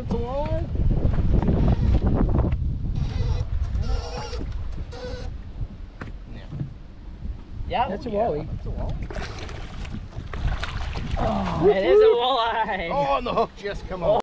it's alive. Yeah, That's a walleye. That's a walleye. Oh, it is a walleye. Oh, and the hook just come oh. out.